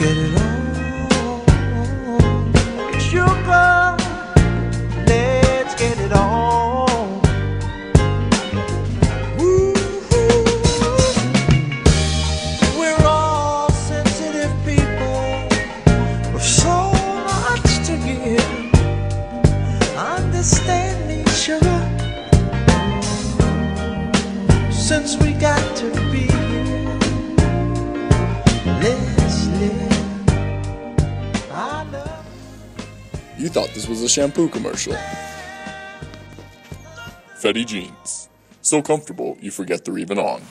get it on. Sugar, let's get it on. We're all sensitive people with so much to give. Understanding, sugar, since we got to be. You thought this was a shampoo commercial. Fetty jeans. So comfortable you forget they're even on.